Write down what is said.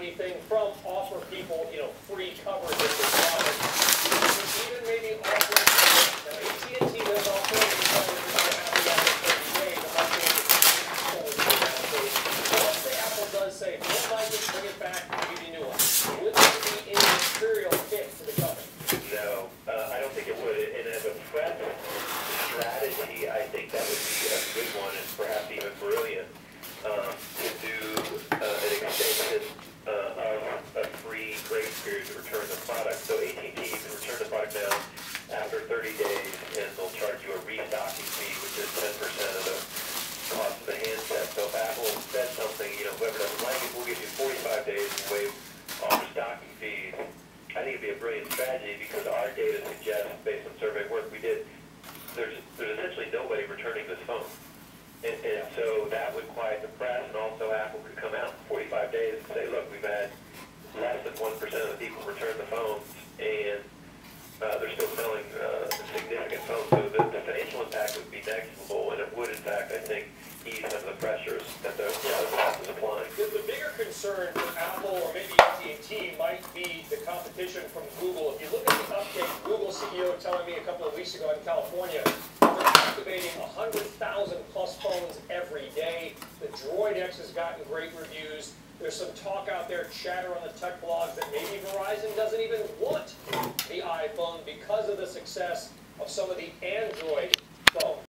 anything from offer people, you know, free coverage of the product. to Even maybe offer, now AT&T does offer, you know, if you're not happy after thirty days, I'm not saying it's fully nowadays. But let's say Apple does say, if you don't like it, bring it back, we'll give you a new one. Would that be any material hit to the company? No, uh, I don't think it would. And as a prep strategy, I think that would be a good one and perhaps even brilliant um, to do uh, an extension uh, of a free grace period to return the product. So AT&T you can return the product now after 30 days, and they'll charge you a restocking fee, which is 10% of the cost of the handset. So if Apple says something, you know, whoever doesn't like it, we'll give you 45 days and waive all the stocking fees. I think it'd be a brilliant strategy because our data suggests, based on survey work we did, there's, there's essentially nobody returning this phone. And, and so that would quiet the press, and also Apple could come out in 45 days and say, look, we've had less than 1% of the people return the phones, and uh, they're still selling uh, significant phones. So the, the financial impact would be negligible, and it would, in fact, I think, ease of the pressures that the press is applying. The, the bigger concern for Apple or maybe AT&T might be the competition from Google. If you look at the uptake, Google CEO telling me a couple of weeks ago in California, they're activating 100,000 plus phones every day. The Droid X has gotten great reviews. There's some talk out there, chatter on the tech blogs, that maybe Verizon doesn't even want the iPhone because of the success of some of the Android phones.